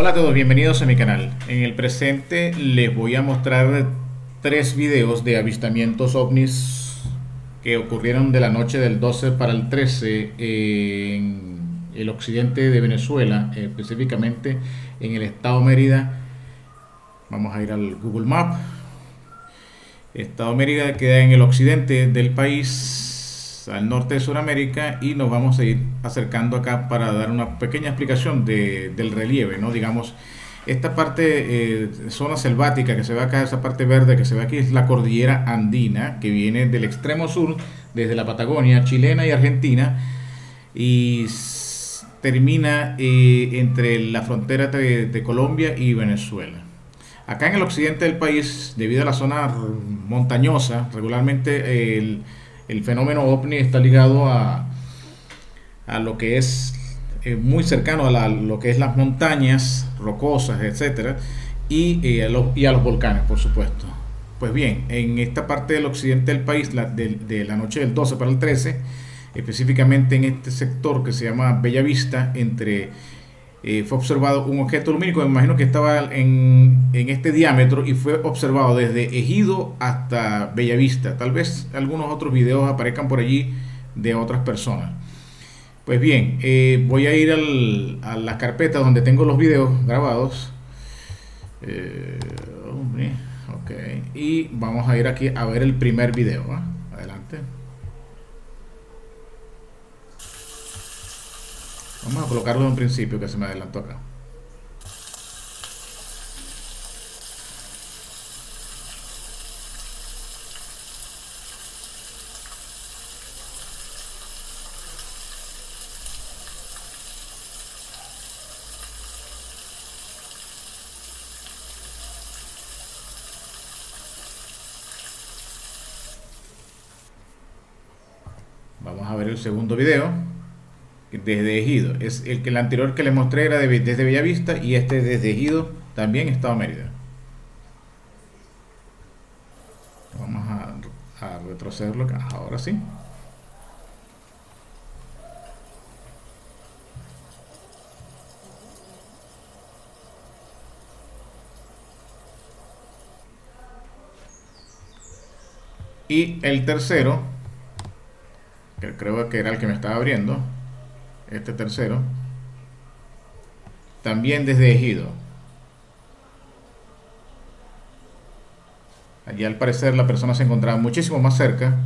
Hola a todos, bienvenidos a mi canal. En el presente les voy a mostrar tres videos de avistamientos ovnis que ocurrieron de la noche del 12 para el 13 en el occidente de Venezuela, específicamente en el estado Mérida. Vamos a ir al Google Map. Estado Mérida queda en el occidente del país, al norte de Sudamérica y nos vamos a ir acercando acá para dar una pequeña explicación del relieve, ¿no? Digamos, esta parte, eh, zona selvática que se ve acá, esa parte verde que se ve aquí es la cordillera andina, que viene del extremo sur, desde la Patagonia chilena y argentina, y termina eh, entre la frontera de Colombia y Venezuela. Acá en el occidente del país, debido a la zona montañosa, regularmente el el fenómeno ovni está ligado a, a lo que es eh, muy cercano a, lo que es las montañas rocosas, etcétera, y, eh, a los, y a los volcanes, por supuesto. Pues bien, en esta parte del occidente del país, de, la noche del 12 para el 13, específicamente en este sector que se llama Bella Vista, entre eh, fue observado un objeto lumínico, me imagino que estaba en, en, este diámetro y fue observado desde Ejido hasta Bellavista. Tal vez algunos otros videos aparezcan por allí de otras personas. Pues bien, eh, voy a ir a la carpeta donde tengo los videos grabados. Eh. Y vamos a ir aquí a ver el primer video. Vamos a colocarlo en un principio que se me adelantó acá. Vamos a ver el segundo video desde Ejido. Es el que el anterior que les mostré era de, desde Bellavista y este desde Ejido también Estado Mérida. Vamos a, a retrocederlo ahora sí. Y el tercero, que creo que era el que me estaba abriendo, este tercero, también desde Ejido. Allí al parecer la persona se encontraba muchísimo más cerca.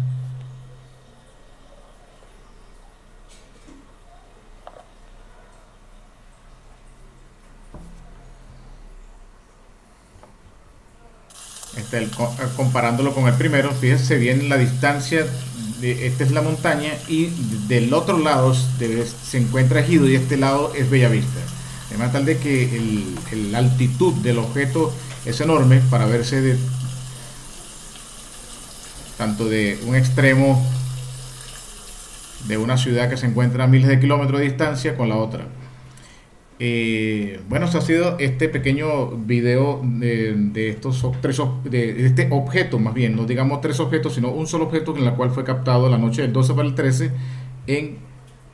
Este, comparándolo con el primero, fíjense bien la distancia esta es la montaña y del otro lado se encuentra Ejido y este lado es Bellavista. Además tal de que la altitud del objeto es enorme para verse de tanto de un extremo de una ciudad que se encuentra a miles de kilómetros de distancia con la otra. Eh, bueno, eso ha sido este pequeño video de, estos tres de este objeto, más bien, no digamos tres objetos, sino un solo objeto en el cual fue captado la noche del 12 para el 13 en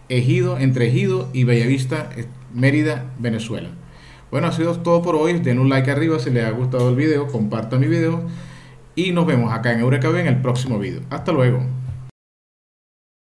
Ejido, entre Ejido y Bellavista, Mérida, Venezuela. Bueno, ha sido todo por hoy. Den un like arriba si les ha gustado el video, compartan mi video y nos vemos acá en Eureka en el próximo video. Hasta luego.